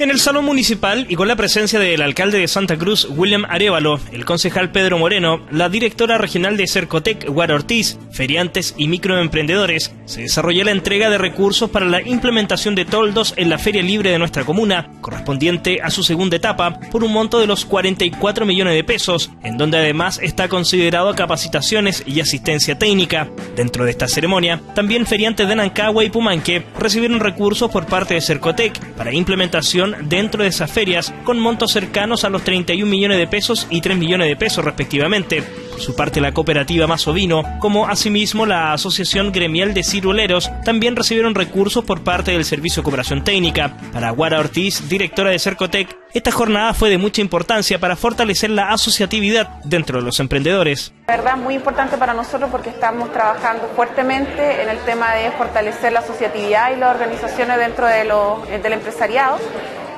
En el Salón Municipal y con la presencia del alcalde de Santa Cruz, William Arevalo, el concejal Pedro Moreno, la directora regional de Cercotec, Guara Ortiz, feriantes y microemprendedores, se desarrolló la entrega de recursos para la implementación de toldos en la Feria Libre de nuestra comuna, correspondiente a su segunda etapa, por un monto de los 44 millones de pesos, en donde además está considerado capacitaciones y asistencia técnica. Dentro de esta ceremonia, también feriantes de Nancagua y Pumanque recibieron recursos por parte de Cercotec para implementación dentro de esas ferias con montos cercanos a los 31 millones de pesos y 3 millones de pesos respectivamente. Por su parte, la cooperativa Mazovino, como asimismo la Asociación Gremial de Ciruleros, también recibieron recursos por parte del Servicio de Cooperación Técnica. Para Guara Ortiz, directora de Cercotec, esta jornada fue de mucha importancia para fortalecer la asociatividad dentro de los emprendedores. La verdad, muy importante para nosotros porque estamos trabajando fuertemente en el tema de fortalecer la asociatividad y las organizaciones dentro de del empresariado.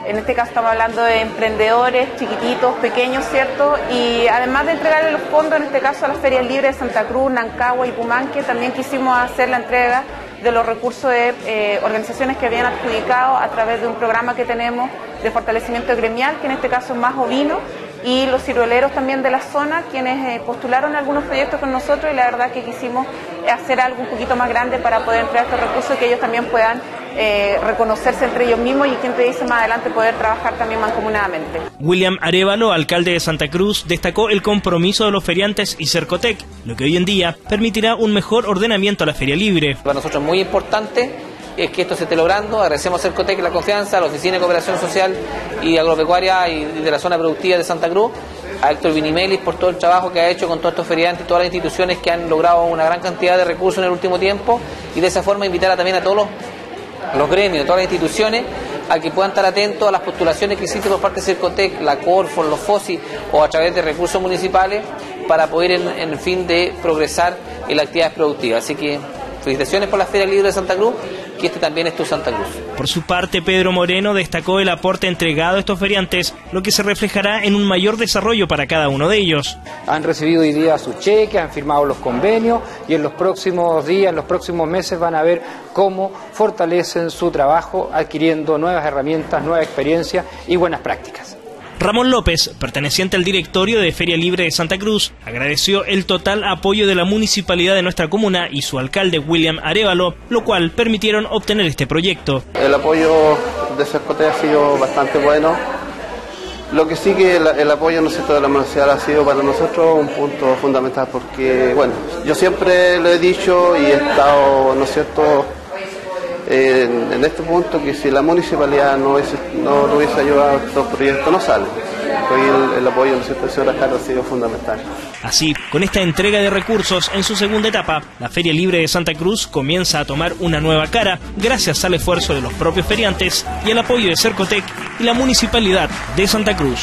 En este caso estamos hablando de emprendedores chiquititos, pequeños, ¿cierto? Y además de entregarle los fondos, en este caso a las ferias libres de Santa Cruz, Nancagua y Pumanque, también quisimos hacer la entrega de los recursos de eh, organizaciones que habían adjudicado a través de un programa que tenemos de fortalecimiento gremial, que en este caso es más ovino, y los cirueleros también de la zona, quienes eh, postularon algunos proyectos con nosotros y la verdad que quisimos hacer algo un poquito más grande para poder entregar estos recursos y que ellos también puedan eh, reconocerse entre ellos mismos y quien te dice más adelante poder trabajar también mancomunadamente. William Arevalo, alcalde de Santa Cruz, destacó el compromiso de los feriantes y Cercotec, lo que hoy en día permitirá un mejor ordenamiento a la feria libre. Para nosotros es muy importante es que esto se esté logrando. Agradecemos a Cercotec la confianza, a la Oficina de Cooperación Social y Agropecuaria y de la zona productiva de Santa Cruz, a Héctor Vinimelis por todo el trabajo que ha hecho con todos estos feriantes y todas las instituciones que han logrado una gran cantidad de recursos en el último tiempo y de esa forma invitar también a todos los los gremios, todas las instituciones, a que puedan estar atentos a las postulaciones que existen por parte de Circotec, la Corfo, los FOSI o a través de recursos municipales para poder en, en fin de progresar en las actividades productivas. Así que felicitaciones por la Feria Libre de Santa Cruz y este también es tu Santa Cruz. Por su parte, Pedro Moreno destacó el aporte entregado a estos feriantes, lo que se reflejará en un mayor desarrollo para cada uno de ellos. Han recibido hoy día sus cheques, han firmado los convenios y en los próximos días, en los próximos meses van a ver cómo fortalecen su trabajo adquiriendo nuevas herramientas, nuevas experiencias y buenas prácticas. Ramón López, perteneciente al directorio de Feria Libre de Santa Cruz, agradeció el total apoyo de la municipalidad de nuestra comuna y su alcalde William Arevalo, lo cual permitieron obtener este proyecto. El apoyo de Cercote ha sido bastante bueno. Lo que sí que el, apoyo ¿no de la municipalidad ha sido para nosotros un punto fundamental porque, bueno, yo siempre lo he dicho y he estado, ¿no es cierto?, en, este punto que si la municipalidad no, no, hubiese ayudado a estos proyectos no sale. Hoy el, apoyo de la institución ha sido fundamental. Así, con esta entrega de recursos en su segunda etapa, la Feria Libre de Santa Cruz comienza a tomar una nueva cara gracias al esfuerzo de los propios feriantes y al apoyo de Cercotec y la Municipalidad de Santa Cruz.